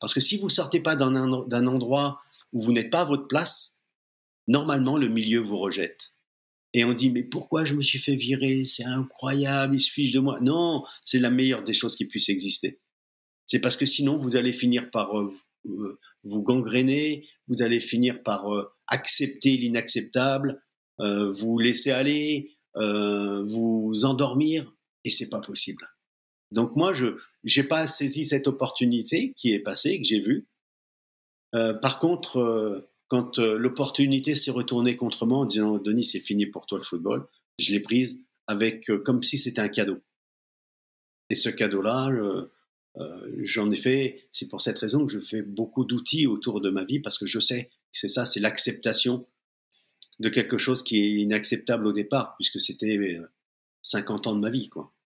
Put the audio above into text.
Parce que si vous sortez pas d'un endroit où vous n'êtes pas à votre place, normalement, le milieu vous rejette. Et on dit, mais pourquoi je me suis fait virer? C'est incroyable, il se fiche de moi. Non, c'est la meilleure des choses qui puissent exister. C'est parce que sinon, vous allez finir par euh, euh, vous gangréner, vous allez finir par euh, accepter l'inacceptable, vous laisser aller, vous endormir, et c'est pas possible. Donc moi, je n'ai pas saisi cette opportunité qui est passée, que j'ai vue. par contre, quand l'opportunité s'est retournée contre moi en disant Denis, c'est fini pour toi le football, je l'ai prise avec comme si c'était un cadeau. Et ce cadeau-là, euh, j'en ai fait, c'est pour cette raison que je fais beaucoup d'outils autour de ma vie parce que je sais que c'est ça, c'est l'acceptation de quelque chose qui est inacceptable au départ puisque c'était 50 euh, ans de ma vie, quoi.